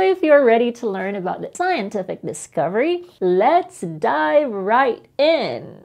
So if you're ready to learn about the scientific discovery, let's dive right in.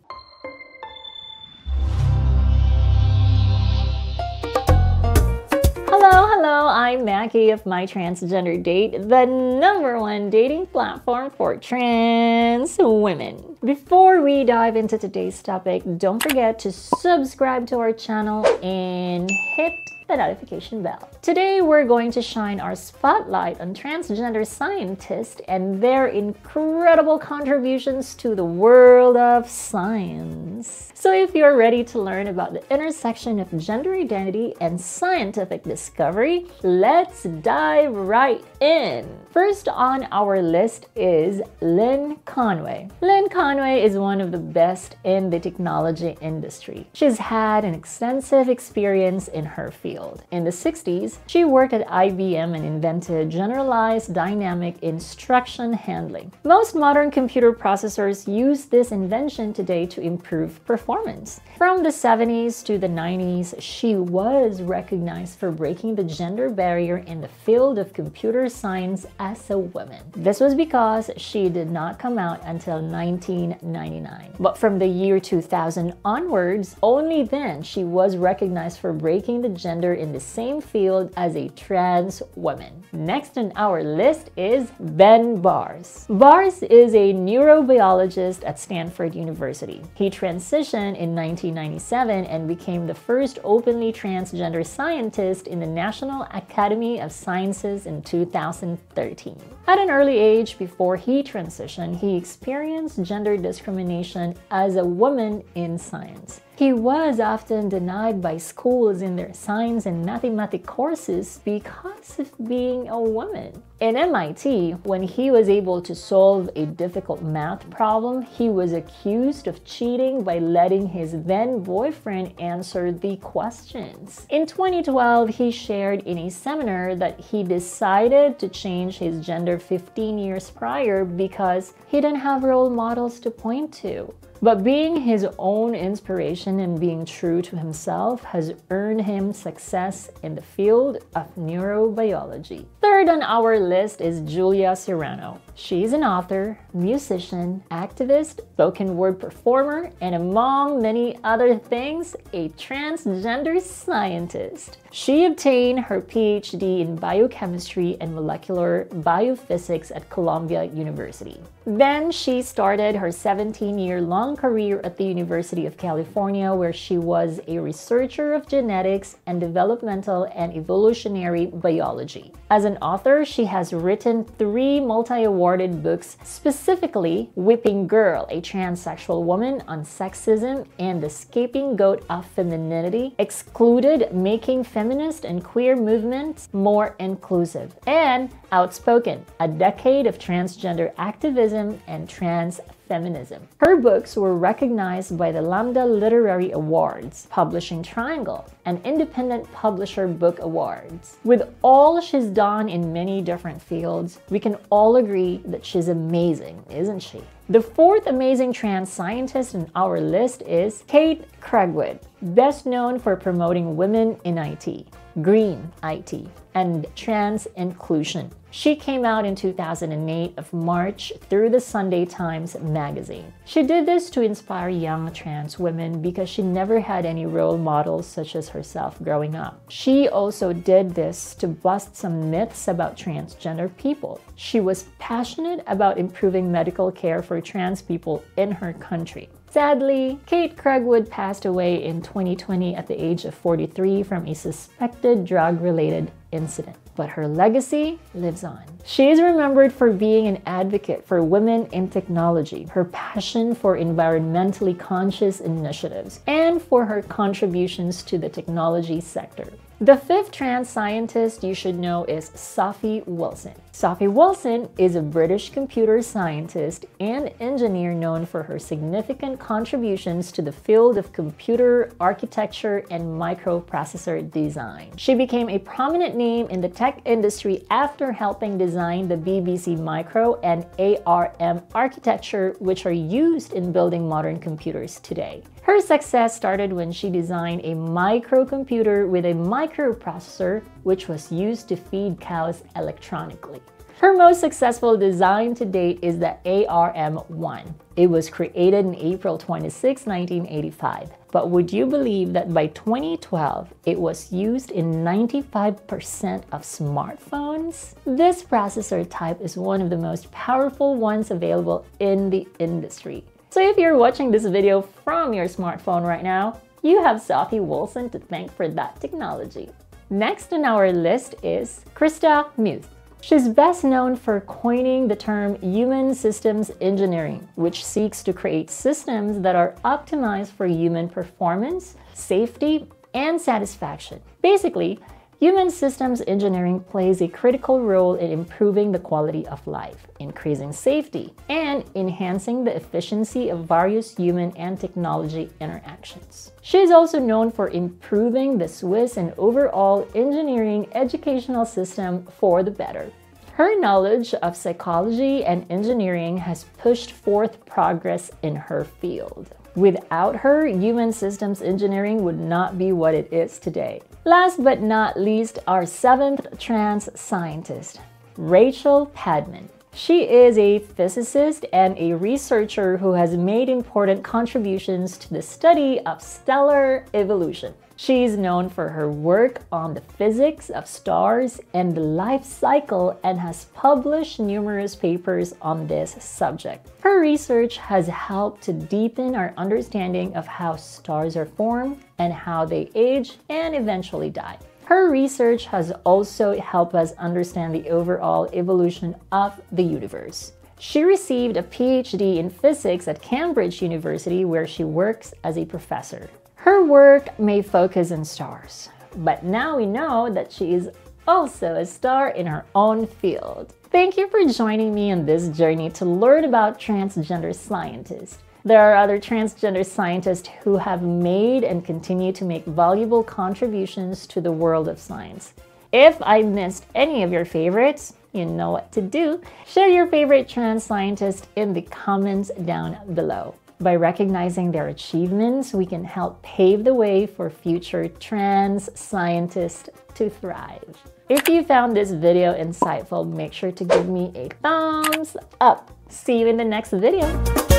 Hello, hello, I'm Mackie of My Transgender Date, the number one dating platform for trans women. Before we dive into today's topic, don't forget to subscribe to our channel and hit the notification bell. Today, we're going to shine our spotlight on transgender scientists and their incredible contributions to the world of science. So if you're ready to learn about the intersection of gender identity and scientific discovery, let's dive right in. First on our list is Lynn Conway. Lynn Conway is one of the best in the technology industry. She's had an extensive experience in her field. In the 60s, she worked at IBM and invented generalized dynamic instruction handling. Most modern computer processors use this invention today to improve performance. From the 70s to the 90s, she was recognized for breaking the gender barrier in the field of computer science as a woman. This was because she did not come out until 1999. But from the year 2000 onwards, only then she was recognized for breaking the gender in the same field as a trans woman. Next on our list is Ben Barres. Barres is a neurobiologist at Stanford University. He transitioned in 1997 and became the first openly transgender scientist in the National Academy of Sciences in 2013. At an early age, before he transitioned, he experienced gender discrimination as a woman in science. He was often denied by schools in their science and mathematics courses because of being a woman. In MIT, when he was able to solve a difficult math problem, he was accused of cheating by letting his then boyfriend answer the questions. In 2012, he shared in a seminar that he decided to change his gender 15 years prior because he didn't have role models to point to. But being his own inspiration and being true to himself has earned him success in the field of neurobiology. Third on our list is Julia Serano. She's an author, musician, activist, spoken word performer, and among many other things, a transgender scientist. She obtained her PhD in biochemistry and molecular biophysics at Columbia University. Then she started her 17 year long career at the University of California, where she was a researcher of genetics and developmental and evolutionary biology. As an author, she has written three multi awarded books, specifically Whipping Girl, a transsexual woman on sexism and the scapegoat of femininity, Excluded, Making Feminist and Queer Movements More Inclusive, and Outspoken, a decade of transgender activism and trans feminism. Her books were recognized by the Lambda Literary Awards, Publishing Triangle, and Independent Publisher Book Awards. With all she's done in many different fields, we can all agree that she's amazing, isn't she? The fourth amazing trans scientist in our list is Kate Craig-Wood, best known for promoting women in IT, green IT, and trans inclusion. She came out in 2008 of March through the Sunday Times magazine. She did this to inspire young trans women because she never had any role models such as herself growing up. She also did this to bust some myths about transgender people. She was passionate about improving medical care for trans people in her country. Sadly, Kate Craig-Wood passed away in 2020 at the age of 43 from a suspected drug-related incident. But her legacy lives on. She is remembered for being an advocate for women in technology, her passion for environmentally conscious initiatives, and for her contributions to the technology sector. The fifth trans scientist you should know is Sophie Wilson. Sophie Wilson is a British computer scientist and engineer known for her significant contributions to the field of computer architecture and microprocessor design. She became a prominent name in the tech industry after helping design the BBC Micro and ARM architecture, which are used in building modern computers today. Her success started when she designed a microcomputer with a microprocessor which was used to feed cows electronically. Her most successful design to date is the ARM-1. It was created in April 26, 1985. But would you believe that by 2012, it was used in 95% of smartphones? This processor type is one of the most powerful ones available in the industry. So if you're watching this video from your smartphone right now, you have Sophie Wilson to thank for that technology. Next on our list is Christa Muth. She's best known for coining the term human systems engineering, which seeks to create systems that are optimized for human performance, safety, and satisfaction. Basically, Human systems engineering plays a critical role in improving the quality of life, increasing safety, and enhancing the efficiency of various human and technology interactions. She is also known for improving the Swiss and overall engineering educational system for the better. Her knowledge of psychology and engineering has pushed forth progress in her field. Without her, human systems engineering would not be what it is today. Last but not least, our seventh trans scientist, Rachel Padman. She is a physicist and a researcher who has made important contributions to the study of stellar evolution. She is known for her work on the physics of stars and the life cycle and has published numerous papers on this subject. Her research has helped to deepen our understanding of how stars are formed and how they age and eventually die. Her research has also helped us understand the overall evolution of the universe. She received a PhD in physics at Cambridge University where she works as a professor. Her work may focus on stars, but now we know that she is also a star in her own field. Thank you for joining me on this journey to learn about transgender scientists. There are other transgender scientists who have made and continue to make valuable contributions to the world of science. If I missed any of your favorites, you know what to do. Share your favorite trans scientist in the comments down below. By recognizing their achievements, we can help pave the way for future trans scientists to thrive. If you found this video insightful, make sure to give me a thumbs up. See you in the next video.